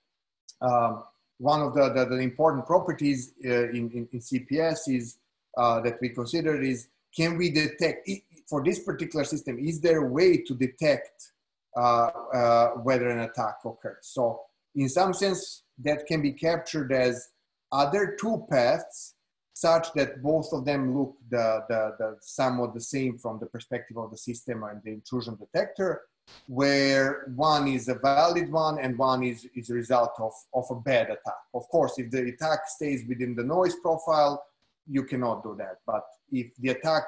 S2: um, one of the, the, the important properties uh, in, in, in, CPS is uh, that we consider is can we detect, for this particular system, is there a way to detect uh, uh, whether an attack occurs? So in some sense, that can be captured as other two paths such that both of them look the, the, the somewhat the same from the perspective of the system and the intrusion detector, where one is a valid one and one is, is a result of, of a bad attack. Of course, if the attack stays within the noise profile, you cannot do that. But if the attack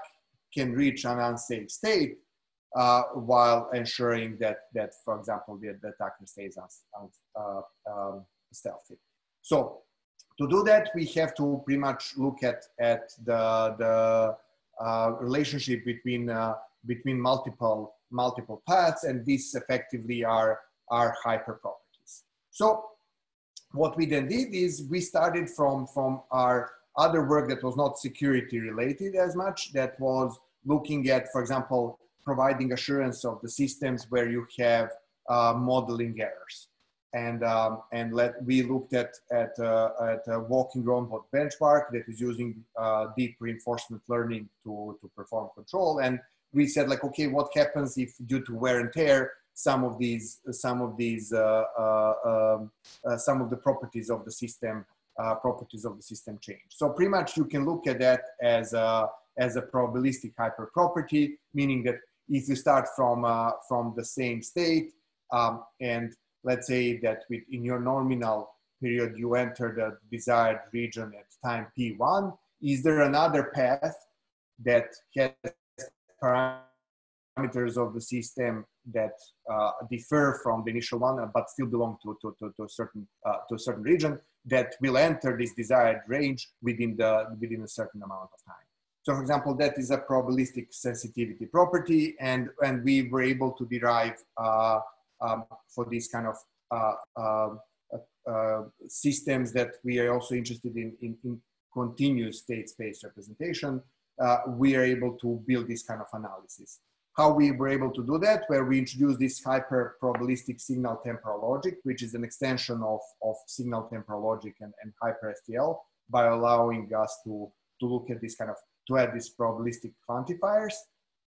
S2: can reach an unsafe state uh, while ensuring that, that, for example, the, the attacker stays un, uh, um, stealthy. So to do that, we have to pretty much look at, at the, the uh, relationship between, uh, between multiple, multiple paths, and these effectively are, are hyper properties. So what we then did is we started from, from our other work that was not security related as much, that was looking at, for example, providing assurance of the systems where you have uh, modeling errors. And, um, and let, we looked at, at, uh, at a walking robot benchmark that is using uh, deep reinforcement learning to, to perform control. And we said like, okay, what happens if due to wear and tear, some of these, some of these, uh, uh, um, uh, some of the properties of the system, properties of the system change. So pretty much you can look at that as a, as a probabilistic hyperproperty, meaning that if you start from, from the same state um, and let's say that with, in your nominal period, you enter the desired region at time P1, is there another path that has parameters of the system that uh, differ from the initial one, uh, but still belong to, to, to, to a certain, uh, to a certain region that will enter this desired range within, the, within a certain amount of time. So for example, that is a probabilistic sensitivity property and, and we were able to derive uh, um, for these kind of uh, um, uh, uh, systems that we are also interested in, in, in continuous state space representation, we are able to build this kind of analysis. How we were able to do that, where we introduced this hyper probabilistic signal temporal logic, which is an extension of, of signal temporal logic and, and hyper STL by allowing us to, to look at this kind of, to add these probabilistic quantifiers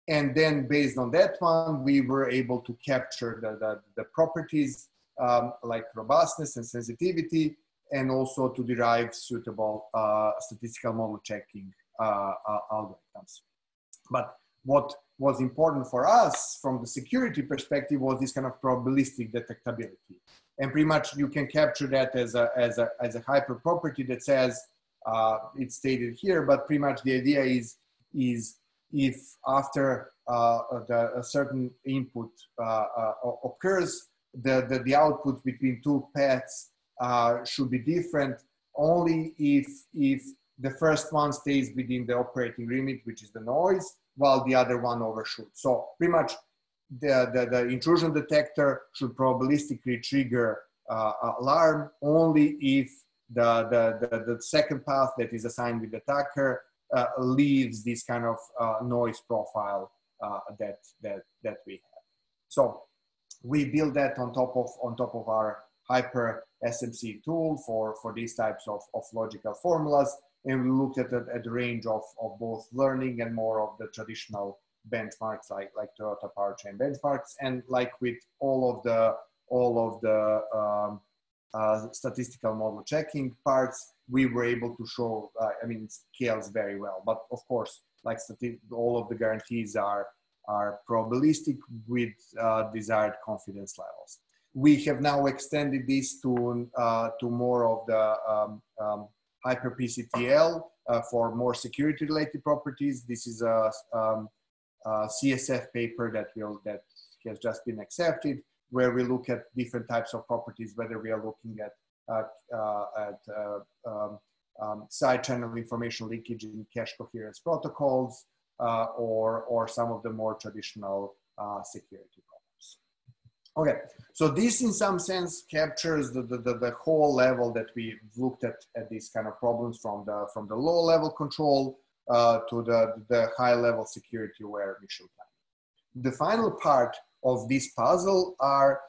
S2: and then based on that one, we were able to capture the, the, the properties um, like robustness and sensitivity, and also to derive suitable uh, statistical model checking uh, uh, algorithms. But what was important for us from the security perspective was this kind of probabilistic detectability. And pretty much you can capture that as a, as a, as a hyper property that says, uh, it's stated here, but pretty much the idea is, is if after uh, the, a certain input uh, uh, occurs, the, the, the output between two paths should be different only if, if the first one stays within the operating limit, which is the noise, while the other one overshoots. So pretty much the, the, the intrusion detector should probabilistically trigger uh, alarm only if the, the, the, the, second path that is assigned with the attacker uh, leaves this kind of uh, noise profile uh, that, that, that we have. So we build that on top of, on top of our hyper SMC tool for, for these types of, of logical formulas. And we looked at, the, at the range of, of both learning and more of the traditional benchmarks like, like Toyota Powertrain benchmarks. And like with all of the, all of the um, uh, statistical model checking parts, we were able to show, uh, I mean, scales very well. But of course, like all of the guarantees are, are probabilistic with uh, desired confidence levels. We have now extended this to, uh, to more of the um, um, hyper PCTL uh, for more security related properties. This is a, um, a CSF paper that will, that has just been accepted where we look at different types of properties, whether we are looking at, uh, uh, at uh, um, um, side channel information leakage in cache coherence protocols, uh, or, or some of the more traditional uh, security. Okay, so this in some sense captures the, the, the, the, whole level that we looked at, at these kind of problems from the, from the low level control uh, to the, the high level security aware mission plan. The final part of this puzzle are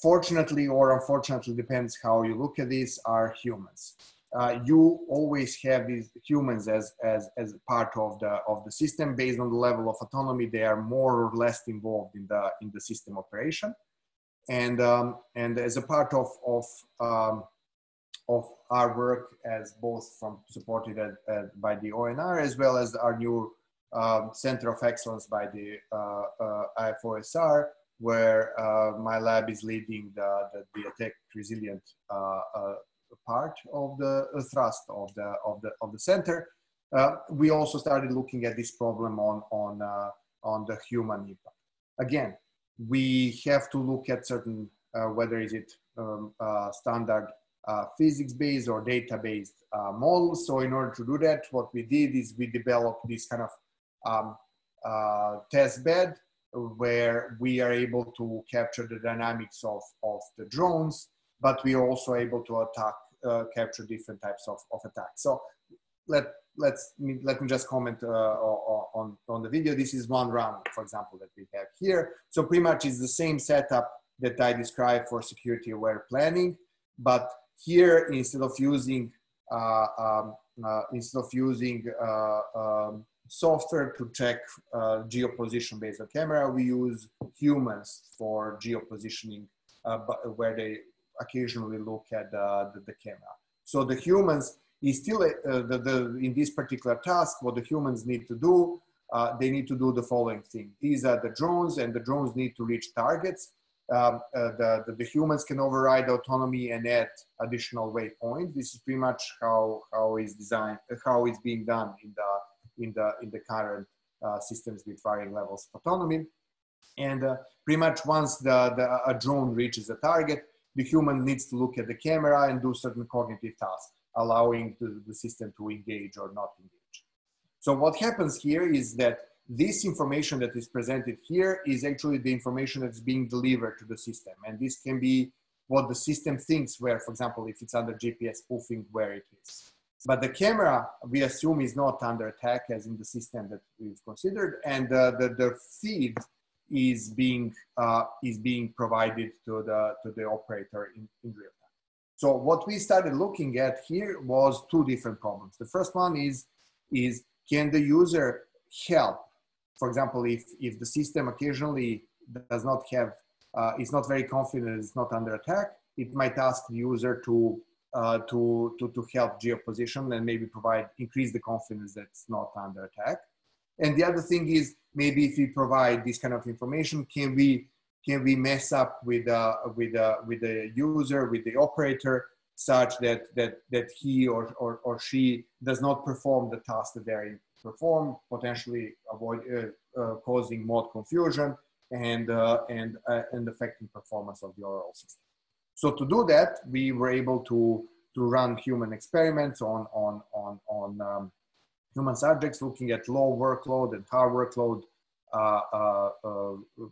S2: fortunately or unfortunately depends how you look at this are humans. Uh, you always have these humans as, as, as part of the, of the system. Based on the level of autonomy they are more or less involved in the, in the system operation and, um, and as a part of, of, um, of our work as both from supported at, at, by the ONR as well as our new um, Center of Excellence by the uh, uh, AFOSR, where uh, my lab is leading the, the, the attack resilient part of the thrust of the, of the, of the center. we also started looking at this problem on, on, on the human impact. Again, we have to look at certain, whether is it um, standard uh, physics-based or data-based uh, models. So in order to do that, what we did is we developed this kind of um, uh, test bed where we are able to capture the dynamics of, of the drones, but we are also able to attack, uh, capture different types of, of attacks. So let let's let me just comment uh, on on the video. This is one run, for example, that we have here. So pretty much it's the same setup that I described for security aware planning, but here instead of using uh, um, uh, instead of using uh, um, software to check uh, geoposition based on camera, we use humans for geopositioning, uh, where they occasionally look at the, the, the camera. So the humans is still uh, the, the, in this particular task, what the humans need to do, uh, they need to do the following thing. These are the drones and the drones need to reach targets. Um, uh, the, the, the, humans can override autonomy and add additional waypoints. This is pretty much how, how is designed, how it's being done in the, in the, in the current uh, systems with varying levels of autonomy. And uh, pretty much once the, the, a drone reaches a target, the human needs to look at the camera and do certain cognitive tasks allowing the, the system to engage or not engage. So what happens here is that this information that is presented here is actually the information that's being delivered to the system. And this can be what the system thinks where, for example, if it's under GPS spoofing, where it is. But the camera, we assume, is not under attack as in the system that we've considered. And uh, the, the feed is being, uh, is being provided to the, to the operator in, in real time. So what we started looking at here was two different problems. The first one is, is can the user help? For example, if, if the system occasionally does not have, uh, is not very confident it's not under attack, it might ask the user to, uh, to, to, to help geoposition and maybe provide, increase the confidence that it's not under attack. And the other thing is maybe if we provide this kind of information, can we can we mess up with uh, with uh, with the user with the operator such that that that he or, or, or she does not perform the task that they're perform potentially avoid uh, uh, causing more confusion and uh, and uh, and affecting performance of the overall system. So to do that we were able to to run human experiments on on on on um, human subjects looking at low workload and high workload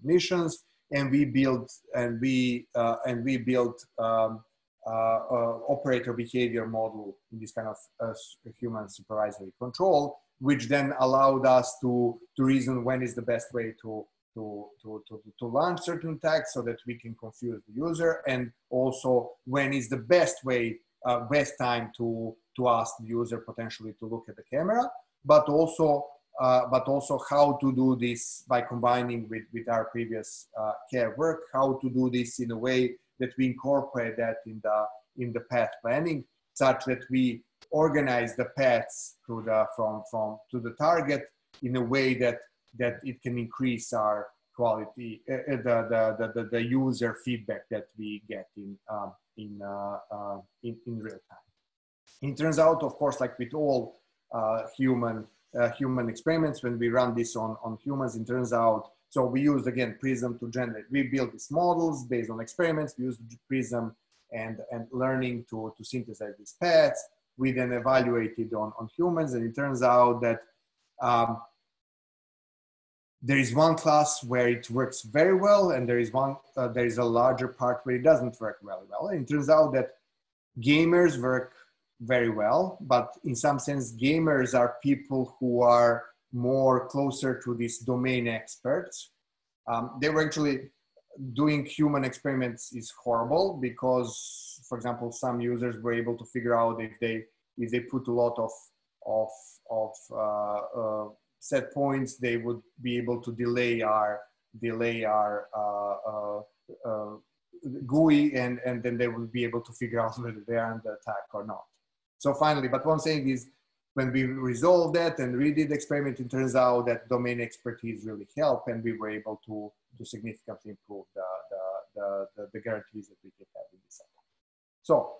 S2: missions and we built and we uh, and we built um, uh, uh, operator behavior model in this kind of uh, human supervisory control, which then allowed us to to reason when is the best way to to, to, to, to launch certain tags so that we can confuse the user and also when is the best way uh, best time to to ask the user potentially to look at the camera but also uh, but also how to do this by combining with, with our previous uh, care work, how to do this in a way that we incorporate that in the, in the path planning, such that we organize the paths to the, from, from, to the target in a way that, that it can increase our quality, uh, uh the, the, the, the, user feedback that we get in, um, in, uh, in, in real time. It turns out, of course, like with all human uh, human experiments when we run this on, on humans it turns out so we used again prism to generate we built these models based on experiments we used prism and and learning to to synthesize these paths. We then evaluated on on humans and it turns out that um, there is one class where it works very well and there is one uh, there is a larger part where it doesn't work very well. And it turns out that gamers work very well, but in some sense, gamers are people who are more closer to these domain experts. Um, they were actually doing human experiments is horrible because, for example, some users were able to figure out if they if they put a lot of of of uh, uh, set points, they would be able to delay our delay our uh, uh, uh GUI, and and then they would be able to figure out whether they are under attack or not. So finally, but one thing is when we resolved that and redid the experiment, it turns out that domain expertise really helped and we were able to, to significantly improve the, the, the, the, guarantees that we can have in this setup. So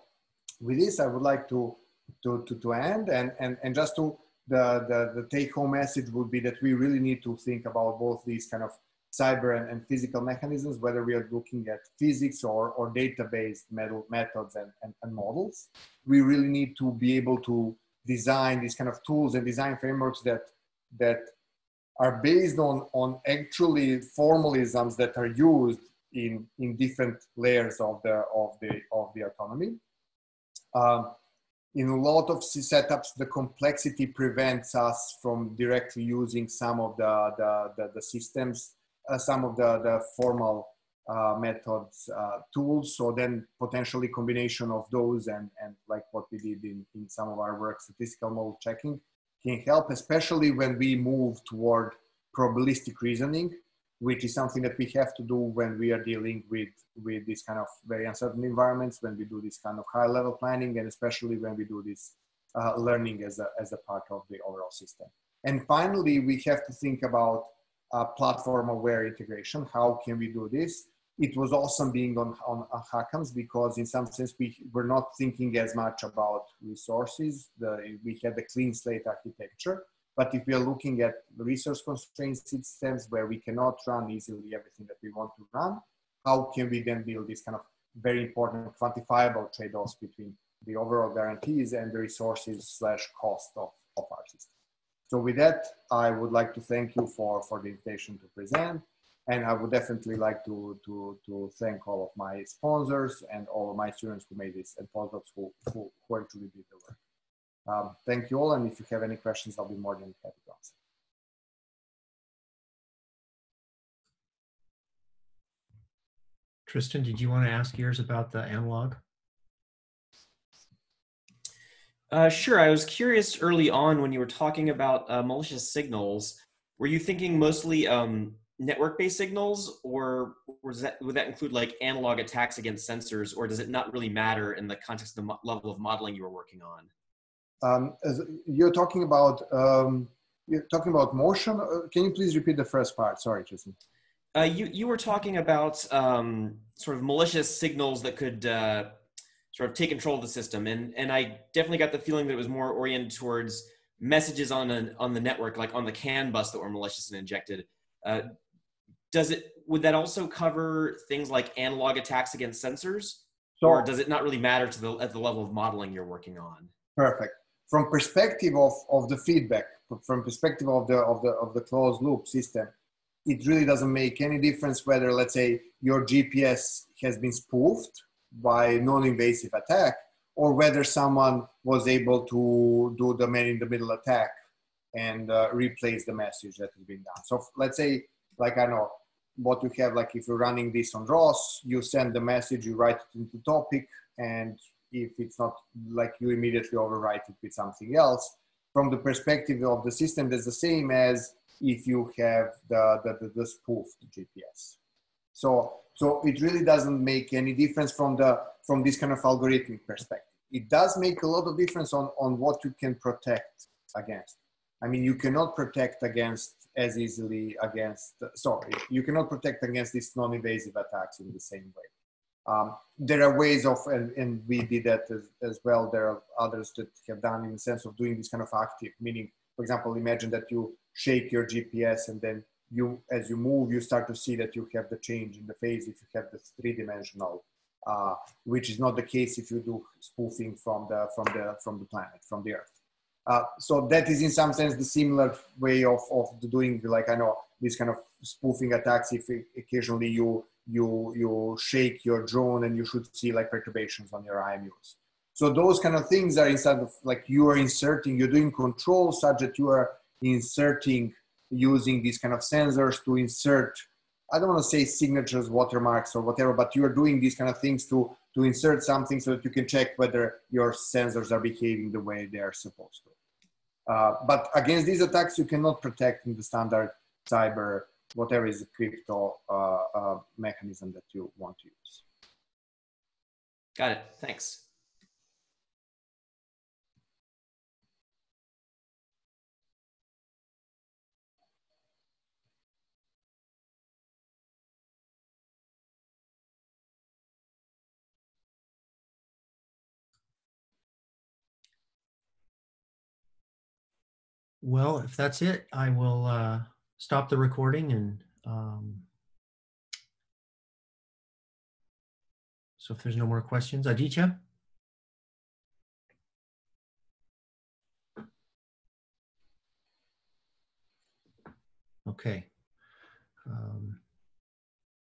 S2: with this, I would like to, to, to, to end and, and, and just to, the, the, the take home message would be that we really need to think about both these kind of cyber and, and, physical mechanisms, whether we are looking at physics or, or data-based methods and, and, and, models. We really need to be able to design these kind of tools and design frameworks that, that are based on, on actually formalisms that are used in, in different layers of the, of the, of the autonomy. Um, in a lot of setups, the complexity prevents us from directly using some of the, the, the, the systems, some of the, the formal uh, methods, uh, tools. So then potentially combination of those and, and like what we did in, in some of our work, statistical model checking can help, especially when we move toward probabilistic reasoning, which is something that we have to do when we are dealing with, with this kind of very uncertain environments, when we do this kind of high level planning, and especially when we do this uh, learning as a, as a part of the overall system. And finally, we have to think about uh, platform aware integration. How can we do this? it was awesome being on, on HACMS because in some sense we were not thinking as much about resources. The, we had a clean slate architecture. But if we are looking at resource constrained systems where we cannot run easily everything that we want to run, how can we then build this kind of very important quantifiable trade-offs between the overall guarantees and the resources slash cost of, of our system. So with that, I would like to thank you for, for the invitation to present. And I would definitely like to, to, to thank all of my sponsors and all of my students who made this and postdocs who, who, who actually did the work. Um, thank you all. And if you have any questions, I'll be more than happy to answer.
S3: Tristan, did you want to ask yours about the analog?
S4: Uh, sure. I was curious early on when you were talking about uh, malicious signals. Were you thinking mostly um, network-based signals, or was that would that include like analog attacks against sensors, or does it not really matter in the context of the level of modeling you were working on?
S2: Um, you're talking about um, you're talking about motion. Uh, can you please repeat the first part? Sorry, Tristan.
S4: Uh, you you were talking about um, sort of malicious signals that could uh, sort of take control of the system, and and I definitely got the feeling that it was more oriented towards messages on an, on the network, like on the CAN bus that were malicious and injected. Uh, does it would that also cover things like analog attacks against sensors? So, or does it not really matter to the at the level of modeling you're working on?
S2: Perfect. From perspective of, of the feedback from perspective of the of the of the closed loop system it really doesn't make any difference whether let's say your gps has been spoofed by non-invasive attack or whether someone was able to do the man in the middle attack and uh, replace the message that has been done so let's say like i know what you have, like if you're running this on ROS, you send the message, you write it into topic, and if it's not like you immediately overwrite it with something else. From the perspective of the system, that's the same as if you have the, the, the, the spoofed GPS. So, so it really doesn't make any difference from the from this kind of algorithmic perspective. It does make a lot of difference on, on what you can protect against. I mean, you cannot protect against as easily against, sorry, you cannot protect against these non-invasive attacks in the same way. Um, there are ways of, and, and we did that as, as, well. There are others that have done in the sense of doing this kind of active, meaning, for example, imagine that you shake your GPS and then you, as you move, you start to see that you have the change in the phase if you have the three-dimensional, uh, which is not the case if you do spoofing from the from the from the planet, from the Earth. Uh, so that is in some sense the similar way of, of doing like I know this kind of spoofing attacks if occasionally you you you shake your drone and you should see like perturbations on your IMUs. So those kind of things are instead of like you are inserting, you're doing control such that you are inserting using these kind of sensors to insert, I don't want to say signatures, watermarks or whatever, but you are doing these kind of things to, to insert something so that you can check whether your sensors are behaving the way they are supposed to. Uh, but against these attacks, you cannot protect in the standard cyber, whatever is the crypto uh, uh, mechanism that you want to use.
S4: Got it. Thanks.
S3: Well, if that's it, I will uh, stop the recording and um, so if there's no more questions, Aditya? Okay. Um,